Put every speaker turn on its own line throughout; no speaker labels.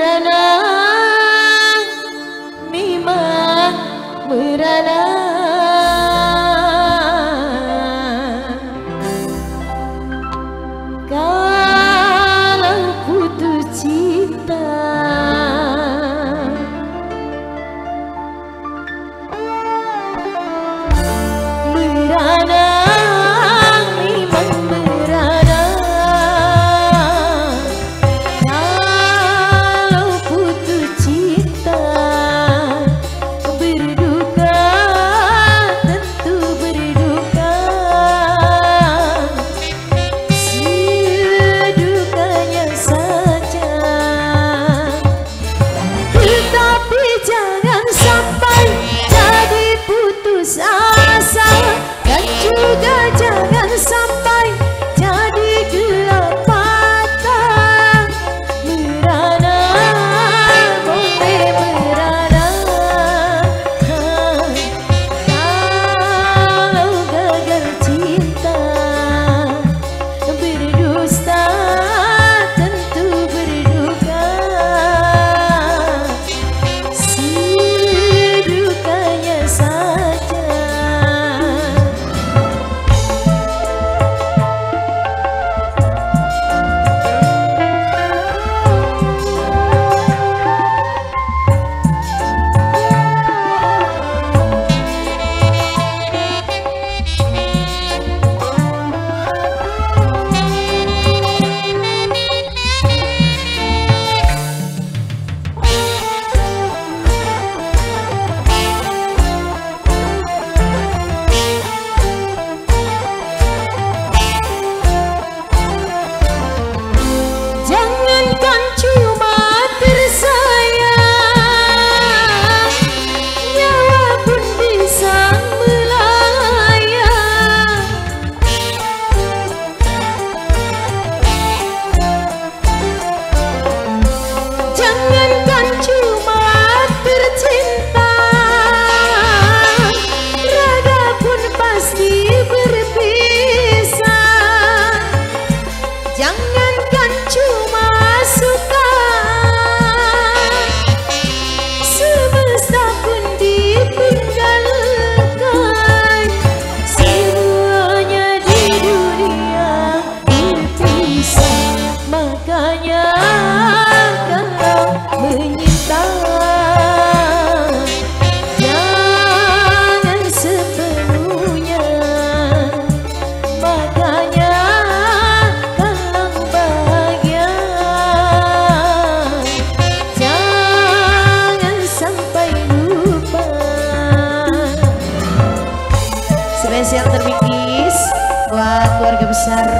Then besar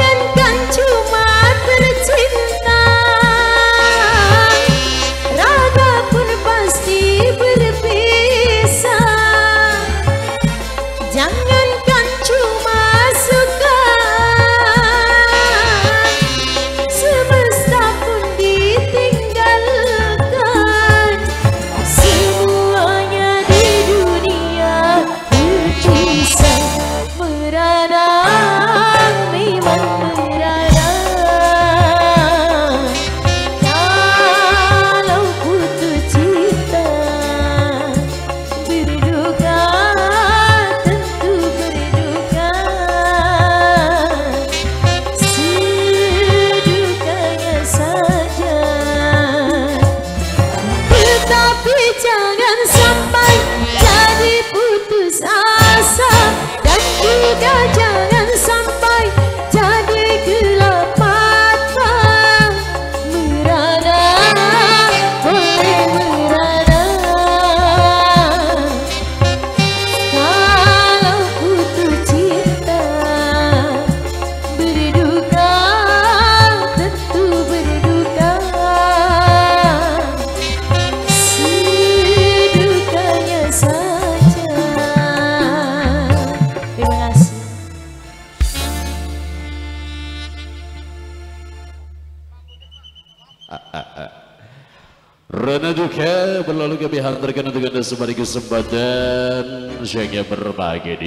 Rana Duka berlalu kami hantarkan untuk anda sembari kesempatan yang berbahagia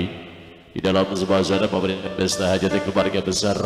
di dalam sebuah zona pemerintahan pesta hajat keluarga besar